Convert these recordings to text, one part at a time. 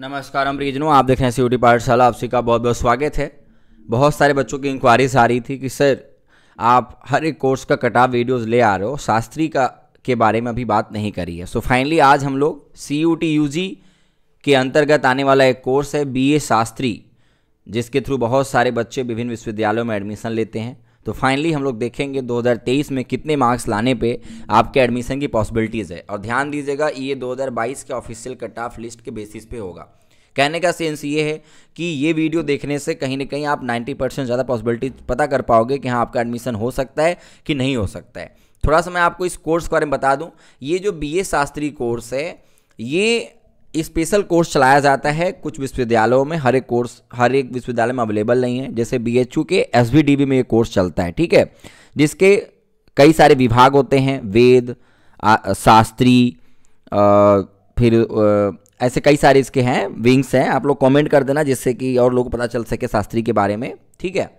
नमस्कार हम आप देख रहे हैं सी पाठशाला। आप आपसी का बहुत बहुत स्वागत है। बहुत सारे बच्चों की इंक्वायरीज आ रही थी कि सर आप हर एक कोर्स का कटाव वीडियोस ले आ रहे हो। शास्त्री का के बारे में अभी बात नहीं करी है। सो so, फाइनली आज हम लोग C U T U G के अंतर्गत आने वाला एक कोर्स है बी ए शास्त्री जिसके थ्रू बहुत सारे बच्चे विभिन्न विश्वविद्यालयों में एडमिशन लेते हैं। तो फाइनली हम लोग देखेंगे 2023 में कितने मार्क्स लाने पे आपके एडमिशन की पॉसिबिलिटीज़ है। और ध्यान दीजिएगा, ये 2022 के ऑफिशियल कट ऑफ़ लिस्ट के बेसिस पे होगा। कहने का सेंस ये है कि ये वीडियो देखने से कहीं ना कहीं आप 90 परसेंट ज़्यादा पॉसिबिलिटी पता कर पाओगे कि हाँ आपका एडमिशन हो सकता है कि नहीं हो सकता है। थोड़ा सा मैं आपको इस कोर्स के बारे में बता दूँ। ये जो बी शास्त्री कोर्स है, ये स्पेशल कोर्स चलाया जाता है कुछ विश्वविद्यालयों में। हर एक कोर्स हर एक विश्वविद्यालय में अवेलेबल नहीं है। जैसे बीएचयू के एस में ये कोर्स चलता है ठीक है? जिसके कई सारे विभाग होते हैं वेद शास्त्री फिर आ, ऐसे कई सारे इसके हैं विंग्स हैं। आप लोग कमेंट कर देना जिससे कि और लोग पता चल सके शास्त्री के बारे में ठीक है?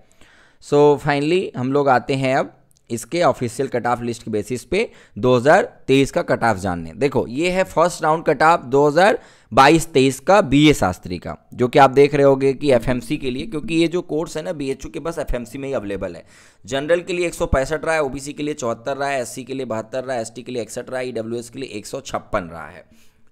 सो so, फाइनली हम लोग आते हैं अब इसके ऑफिशियल कट ऑफ़ लिस्ट के बेसिस पे 2023 का कट ऑफ़ जानने। देखो, ये है फ़र्स्ट राउंड कट ऑफ़ 2022-23 का बीए शास्त्री का, जो कि आप देख रहे होगे कि एफएमसी के लिए, क्योंकि ये जो कोर्स है ना बीएचयू के बस एफएमसी में ही अवेलेबल है। जनरल के लिए एक रहा है ओबीसी के लिए चौहत्तर रहा है एससी के लिए बहत्तर रहा है एसटी के लिए इकसठ रहा है ई के लिए एक सौ छप्पन रहा है।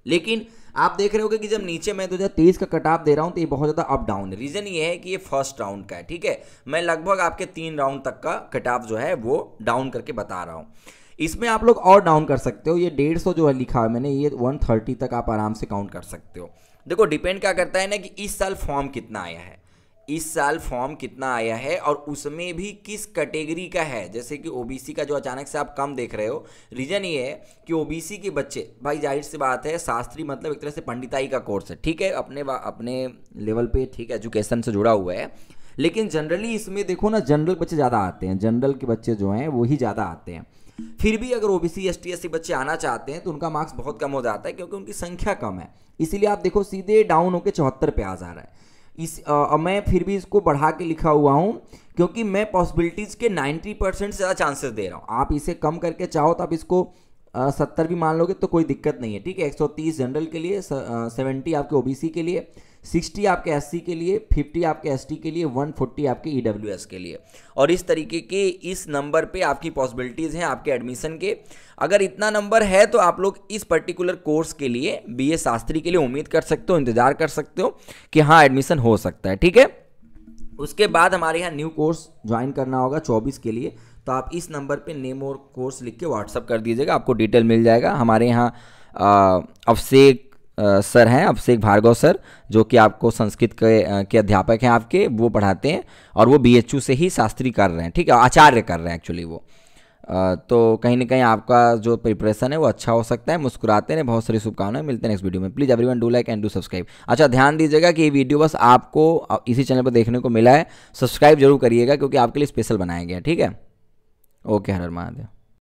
लेकिन आप देख रहे हो कि जब नीचे मैं दो तेईस का कटाप दे रहा हूँ तो ये बहुत ज़्यादा अप डाउन है। रीज़न ये है कि ये फ़र्स्ट राउंड का है, ठीक है? मैं लगभग आपके तीन राउंड तक का कटाप जो है, वो डाउन करके बता रहा हूँ। इसमें आप लोग और डाउन कर सकते हो। ये डेढ़ सौ जो है लिखा है मैंने, ये वन थर्टी तक आप आराम से काउंट कर सकते हो। देखो डिपेंड क्या करता है ना कि इस साल फॉर्म कितना आया है। इस साल फॉर्म कितना आया है और उसमें भी किस कैटेगरी का है? जैसे कि ओबीसी का जो अचानक से आप कम देख रहे हो रीज़न ये है कि ओबीसी के बच्चे, भाई ज़ाहिर सी बात है, शास्त्री मतलब एक तरह से पंडिताई का कोर्स है, ठीक है? अपने अपने लेवल पे, ठीक है एजुकेशन से जुड़ा हुआ है। लेकिन जनरली इसमें देखो ना जनरल बच्चे ज़्यादा आते हैं जनरल के बच्चे जो हैं वही ज़्यादा आते हैं। फिर भी अगर ओबीसी एस टी बच्चे आना चाहते हैं तो उनका मार्क्स बहुत कम हो जाता है, क्योंकि उनकी संख्या कम है। इसीलिए आप देखो, सीधे डाउन होकर चौहत्तर पे आ जा रहा है। इस आ, मैं फिर भी इसको बढ़ा के लिखा हुआ हूँ क्योंकि मैं पॉसिबिलिटीज़ के 90 परसेंट से ज़्यादा चांसेस दे रहा हूँ। आप इसे कम करके चाहो तो आप इसको सत्तर भी मान लोगे तो कोई दिक्कत नहीं है ठीक है? 130 जनरल के लिए सेवेंटी आपके ओबीसी के लिए। सिक्सटी आपके एससी के लिए, फिफ्टी आपके एसटी के लिए, वन फोर्टी आपके ई e के लिए। और इस तरीके के इस नंबर पे आपकी पॉसिबिलिटीज़ हैं आपके एडमिशन के। अगर इतना नंबर है तो आप लोग इस पर्टिकुलर कोर्स के लिए, बीए शास्त्री के लिए उम्मीद कर सकते हो, इंतज़ार कर सकते हो कि हाँ एडमिशन हो सकता है, ठीक है? उसके बाद हमारे यहाँ न्यू कोर्स ज्वाइन करना होगा चौबीस के लिए। तो आप इस नंबर पे नेम और कोर्स लिख के व्हाट्सअप कर दीजिएगा, आपको डिटेल मिल जाएगा। हमारे यहाँ अभिषेक सर हैं अभिषेक भार्गव सर जो कि आपको संस्कृत के, के अध्यापक हैं आपके वो पढ़ाते हैं और वो बीएचयू से ही शास्त्री कर रहे हैं ठीक है आचार्य कर रहे हैं एक्चुअली वो। तो कहीं ना कहीं आपका जो प्रिपरेशन है वो अच्छा हो सकता है मुस्कुराते हैं बहुत सारी शुभकामनाएँ मिलते हैं नेक्स्ट वीडियो में। Please everyone do like and do subscribe अच्छा ध्यान दीजिएगा कि ये वीडियो बस आपको इसी चैनल पर देखने को मिला है सब्सक्राइब ज़रूर करिएगा क्योंकि आपके लिए स्पेशल बनाया गया ठीक है? ओके हर महादेव।